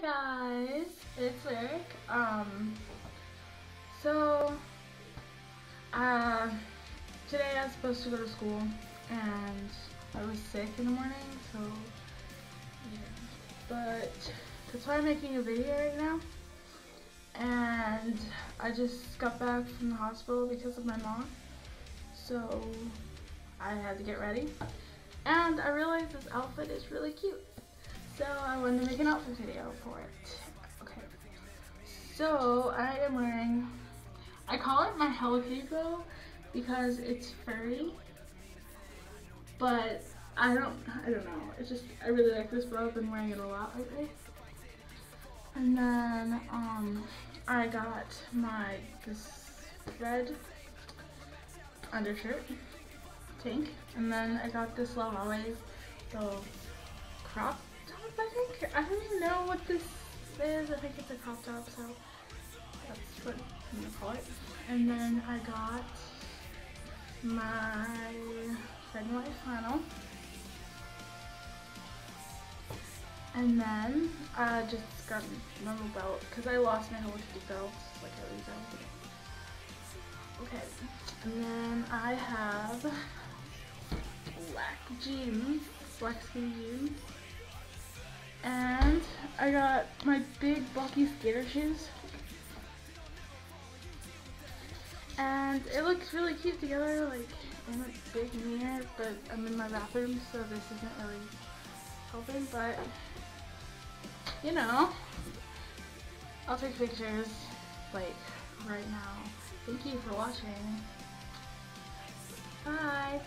guys, it's Lyric. Um, so, uh, today I was supposed to go to school and I was sick in the morning, so, yeah. But, that's why I'm making a video right now. And I just got back from the hospital because of my mom. So, I had to get ready. And I realized this outfit is really cute. So I wanted to make an outfit video for it. Okay. So I am wearing, I call it my Hello Kitty bow because it's furry. But I don't, I don't know. It's just, I really like this bow. I've been wearing it a lot lately. And then, um, I got my, this red undershirt, tank. And then I got this Love Always, the crop I think, I don't even know what this is. I think it's a crop top, so that's what I'm gonna call it. And then I got my red and white flannel. And then I just got a normal belt because I lost my Hello Kitty belt, like I always do. Okay, and then I have black jeans, black skinny jeans. And I got my big bulky skater shoes. And it looks really cute together, like in a big mirror, but I'm in my bathroom, so this isn't really helping, but you know, I'll take pictures like right now. Thank you for watching. Bye.